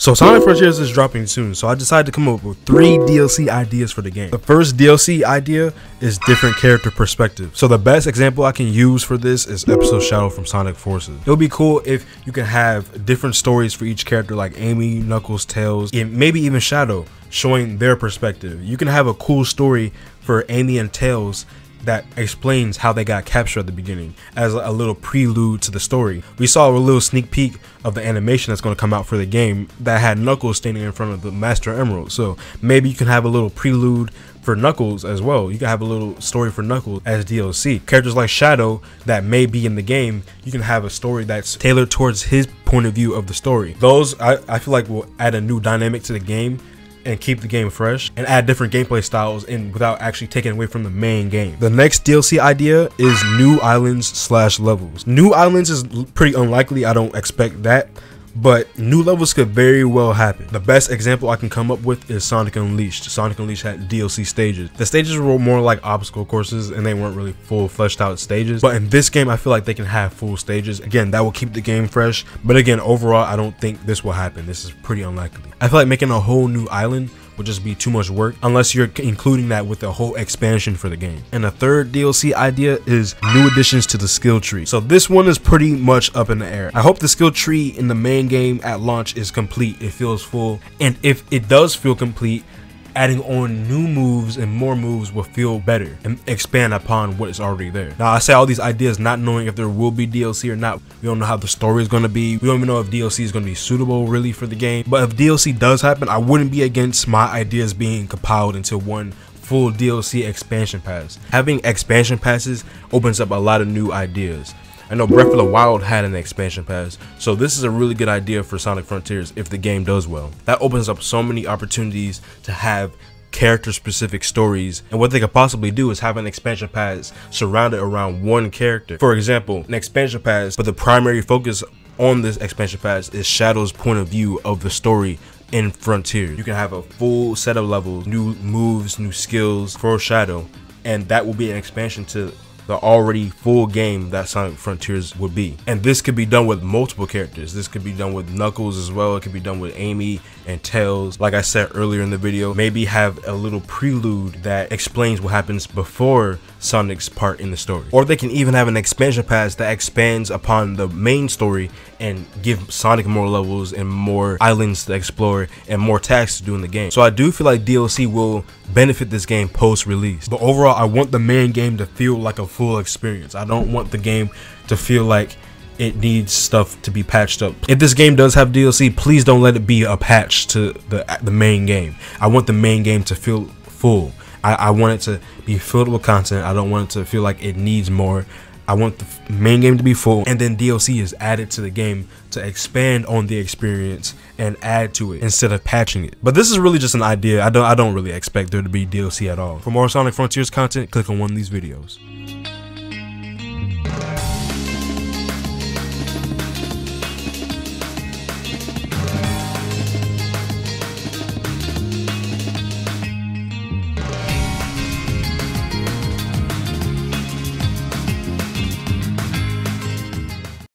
So Sonic Frontiers is dropping soon, so I decided to come up with three DLC ideas for the game. The first DLC idea is different character perspective. So the best example I can use for this is Episode Shadow from Sonic Forces. It would be cool if you can have different stories for each character like Amy, Knuckles, Tails, and maybe even Shadow showing their perspective. You can have a cool story for Amy and Tails that explains how they got captured at the beginning as a little prelude to the story. We saw a little sneak peek of the animation that's going to come out for the game that had Knuckles standing in front of the Master Emerald. So maybe you can have a little prelude for Knuckles as well. You can have a little story for Knuckles as DLC. Characters like Shadow that may be in the game, you can have a story that's tailored towards his point of view of the story. Those I, I feel like will add a new dynamic to the game and keep the game fresh and add different gameplay styles and without actually taking away from the main game. The next DLC idea is new islands slash levels. New islands is pretty unlikely. I don't expect that but new levels could very well happen. The best example I can come up with is Sonic Unleashed. Sonic Unleashed had DLC stages. The stages were more like obstacle courses and they weren't really full fleshed out stages. But in this game, I feel like they can have full stages. Again, that will keep the game fresh. But again, overall, I don't think this will happen. This is pretty unlikely. I feel like making a whole new island would just be too much work unless you're including that with a whole expansion for the game. And the third DLC idea is new additions to the skill tree. So this one is pretty much up in the air. I hope the skill tree in the main game at launch is complete. It feels full. And if it does feel complete, adding on new moves and more moves will feel better and expand upon what is already there. Now I say all these ideas not knowing if there will be DLC or not. We don't know how the story is going to be. We don't even know if DLC is going to be suitable really for the game. But if DLC does happen, I wouldn't be against my ideas being compiled into one full DLC expansion pass. Having expansion passes opens up a lot of new ideas. I know Breath of the Wild had an expansion pass, so this is a really good idea for Sonic Frontiers if the game does well. That opens up so many opportunities to have character specific stories and what they could possibly do is have an expansion pass surrounded around one character. For example, an expansion pass, but the primary focus on this expansion pass is Shadow's point of view of the story in Frontier. You can have a full set of levels, new moves, new skills for Shadow, and that will be an expansion to the already full game that Sonic Frontiers would be. And this could be done with multiple characters. This could be done with Knuckles as well. It could be done with Amy and Tails. Like I said earlier in the video, maybe have a little prelude that explains what happens before Sonic's part in the story. Or they can even have an expansion pass that expands upon the main story and give Sonic more levels and more islands to explore and more tasks to do in the game. So I do feel like DLC will benefit this game post release. But overall, I want the main game to feel like a full experience. I don't want the game to feel like it needs stuff to be patched up. If this game does have DLC, please don't let it be a patch to the the main game. I want the main game to feel full. I, I want it to be filled with content. I don't want it to feel like it needs more. I want the main game to be full and then DLC is added to the game to expand on the experience and add to it instead of patching it. But this is really just an idea. I don't I don't really expect there to be DLC at all. For more Sonic Frontiers content, click on one of these videos.